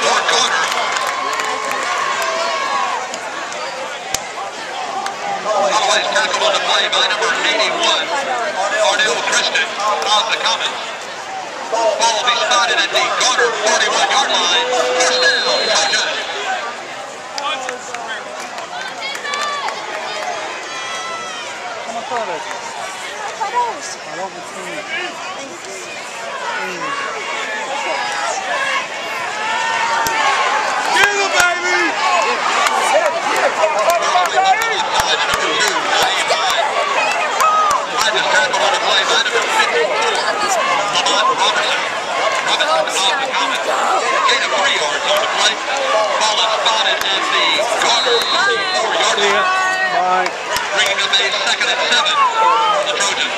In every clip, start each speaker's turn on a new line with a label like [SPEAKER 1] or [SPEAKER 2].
[SPEAKER 1] More glitter. Otherwise tackled on the play by number 81, the Ball will be spotted at the 41-yard line. First down,
[SPEAKER 2] I want the team.
[SPEAKER 1] Thanks. Play. Ball is spotted at the Garner 44-yard
[SPEAKER 2] See ya.
[SPEAKER 1] line.
[SPEAKER 2] Bye.
[SPEAKER 1] bringing up a second and seven for the Trojans.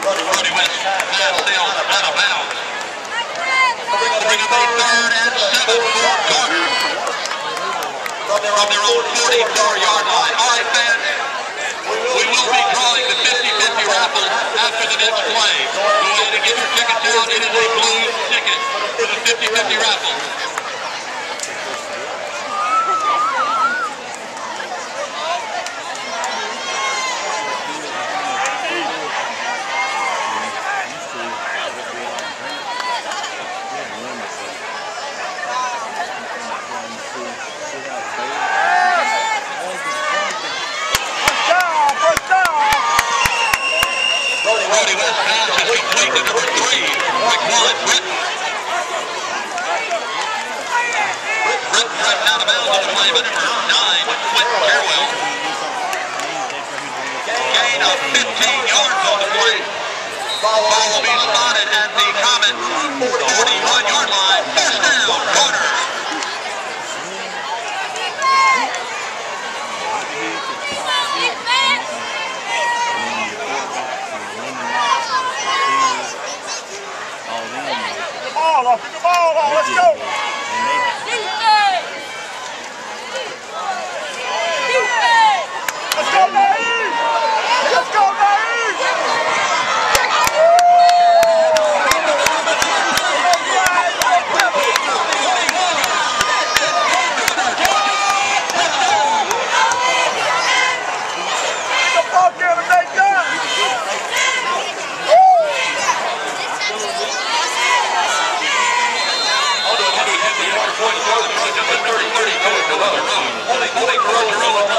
[SPEAKER 1] Brodie West pass sails out of bounds. Bring up a third and seven for Garner. From their own 44-yard line. All right, fans, we will be drawing the 50-50 raffle after the next play. Go ahead and get your tickets out. It is a blue ticket for the 50-50 raffle. Is complete to number three, Raquan Britton. Britton driven out of bounds on play number nine. Gain of 15 yards on the play spotted at the Comet 41-yard line. First down, Garner.
[SPEAKER 3] Ball off, get the ball off, let's go. Let's go, Naive. Let's go, Naive. Get the ball down and make that.
[SPEAKER 1] Although it would have the extra point for the Trojans at 30-32 to Weather